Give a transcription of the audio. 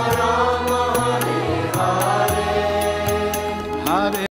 사랑